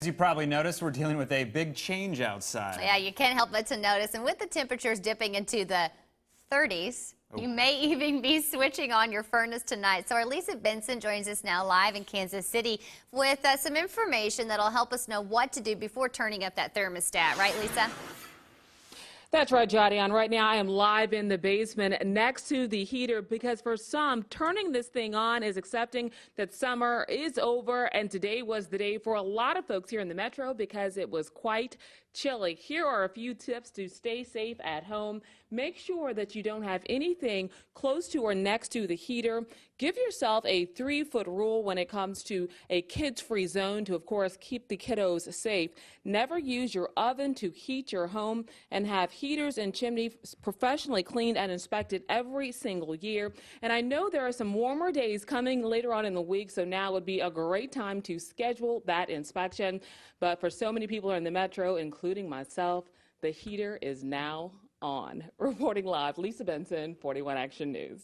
As you probably noticed, we're dealing with a big change outside. Yeah, you can't help but to notice. And with the temperatures dipping into the 30s, Oh. you may even be switching on your furnace tonight. So our Lisa Benson joins us now live in Kansas City with uh, some information that'll help us know what to do before turning up that thermostat. Right, Lisa? That's right, Jadian. Right now, I am live in the basement next to the heater because for some, turning this thing on is accepting that summer is over. And today was the day for a lot of folks here in the metro because it was quite chilly. Here are a few tips to stay safe at home. Make sure that you don't have anything close to or next to the heater. Give yourself a three foot rule when it comes to a kids free zone to, of course, keep the kiddos safe. Never use your oven to heat your home and have heaters and chimneys professionally cleaned and inspected every single year. And I know there are some warmer days coming later on in the week, so now would be a great time to schedule that inspection. But for so many people in the metro, including myself, the heater is now on. Reporting live, Lisa Benson, 41 Action News.